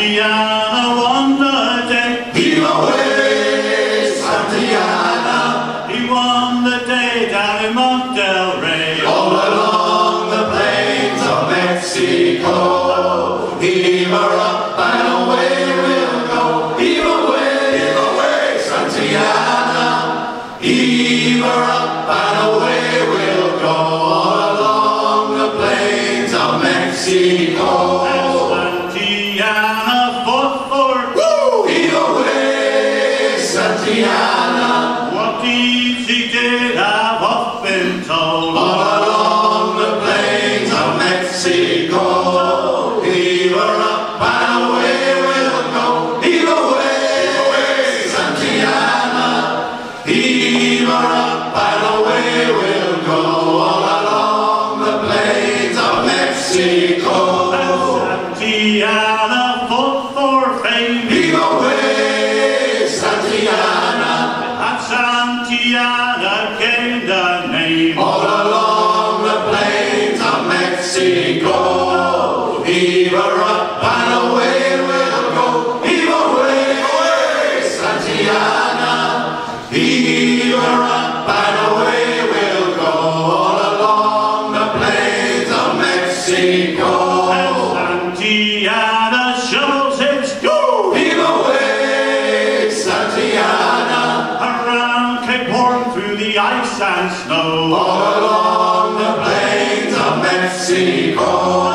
Santiana won the day. He won the day down in Mont Del Rey. all along the plains of Mexico. Up and away we'll go. Up and away we'll go. All along the plains of Mexico. Away, Santiana. what did, I've oft been told. All along the plains of Mexico, heave her up and away we'll go. Heave away. Heave her up and away we'll go. All along the plains of Mexico. Santiana gained a name. All along the plains of Mexico, heave her up and away we'll go. Heave away, away, Santiana. Heave her up and away we'll go. All along the plains of Mexico. Santiana ice and snow all along the plains of Mexico.